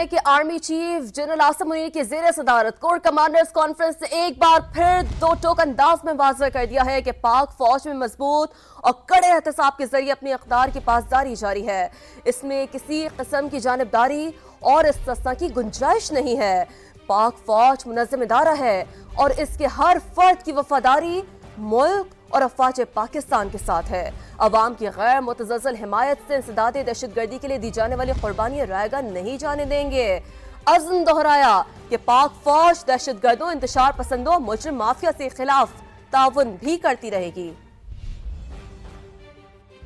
कि army chief general Asim Munir की जेर सदारत, कोर कमांडर्स कॉन्फ्रेंस ने एक बार फिर दो टोक अंदाज में वाजह कर दिया है कि पाक फौज में मज़बूत और कड़े एहतसाब के ज़रिए अपनी अकदार की पासदारी जारी है। इसमें किसी किस्म की जानबदारी और इस्तना की गुंजाइश नहीं है। पाक फौज मुनजम इदारा है और इसके हर फर्द की वफादारी मुल्क और अफवाज पाकिस्तान के साथ है। अवाम की गैर मुतजल हिमायत से इंसदाद दहशत गर्दी के लिए दी जाने वाली कुर्बानी रायगा नहीं जाने देंगे। अजम दोहराया कि पाक फौज दहशत गर्दों इंतज़ार पसंदों, मुजरम माफिया के खिलाफ ताउन भी करती रहेगी।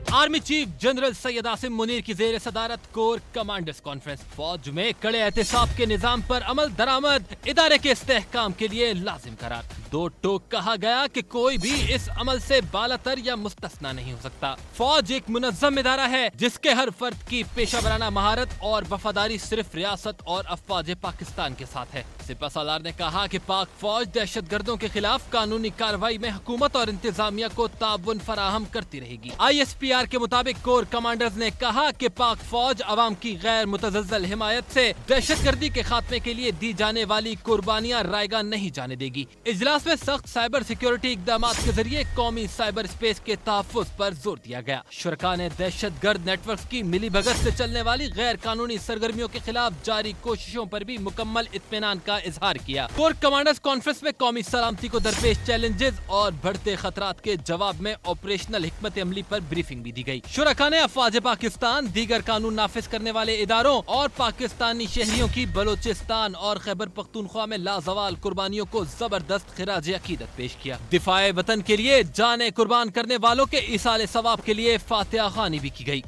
Army chief general Syed Asim Munir की जेर सदारत कोर कमांडर्स कॉन्फ्रेंस फौज में कड़े एहतसाब के निज़ाम पर अमल दरामद इदारे के इस्तेकाम के लिए लाजिम करार। दो टोक कहा गया कि कोई भी इस अमल से बालातर या मुस्तना नहीं हो सकता। फौज एक मुनजम इदारा है, जिसके हर फर्द की पेशा वराना महारत और वफादारी सिर्फ़ रियासत और अफवाज पाकिस्तान के साथ है। सिपा सालार ने कहा कि पाक फौज दहशत गर्दों के खिलाफ कानूनी कार्रवाई में हुकूमत और इंतजामिया को ताउन फराहम करती रहेगी। आई एस पी आर के मुताबिक कोर कमांडर्स ने कहा कि पाक फौज अवाम की गैर मुतजल हिमायत से दहशत गर्दी के खात्मे के लिए दी जाने वाली कुर्बानियाँ रायगा नहीं जाने देगी। इजलास में सख्त साइबर सिक्योरिटी इकदाम के ज़रिए कौमी साइबर स्पेस के तहफ़ पर ज़ोर दिया गया। शुरा ने दहशत गर्द नेटवर्क की मिली भगत ऐसी चलने वाली गैर कानूनी सरगर्मियों के खिलाफ जारी कोशिशों आरोप भी मुकम्मल इतमान का इजहार किया। कोर कमांडर्स कॉन्फ्रेंस में कौमी सलामती को दरपेश चैलेंजेस और बढ़ते खतरा के जवाब में ऑपरेशनल हिकमत अमली आरोप ब्रीफिंग भी दी गई शुरखा ने अफवाज पाकिस्तान दीगर कानून नाफिज करने वाले इदारों और पाकिस्तानी शहरियों की बलोचिस्तान और खैबर पख्तूनख्वा में लाजवाल कुर्बानियों को ज़बरदस्त खराज अकीदत पेश किया। दिफाए वतन के लिए जाने कुर्बान करने वालों के इसाले सवाब के लिए फातह खानी भी की गई।